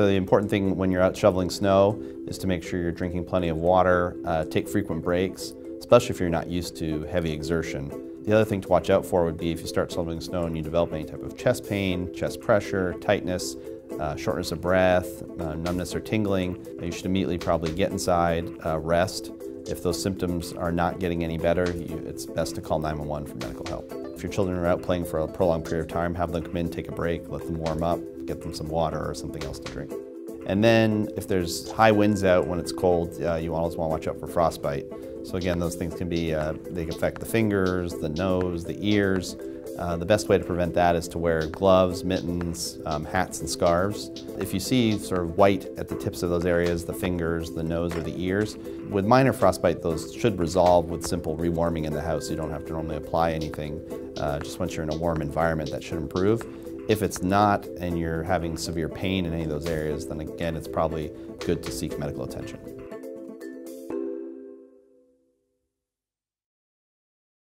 So the important thing when you're out shoveling snow is to make sure you're drinking plenty of water, uh, take frequent breaks, especially if you're not used to heavy exertion. The other thing to watch out for would be if you start shoveling snow and you develop any type of chest pain, chest pressure, tightness, uh, shortness of breath, uh, numbness or tingling, you should immediately probably get inside, uh, rest. If those symptoms are not getting any better, you, it's best to call 911 for medical help. If your children are out playing for a prolonged period of time, have them come in, take a break, let them warm up, get them some water or something else to drink. And then if there's high winds out when it's cold, uh, you always want to watch out for frostbite. So again, those things can be, uh, they can affect the fingers, the nose, the ears. Uh, the best way to prevent that is to wear gloves, mittens, um, hats, and scarves. If you see sort of white at the tips of those areas, the fingers, the nose, or the ears, with minor frostbite, those should resolve with simple rewarming in the house. You don't have to normally apply anything. Uh, just once you're in a warm environment, that should improve. If it's not and you're having severe pain in any of those areas, then again, it's probably good to seek medical attention.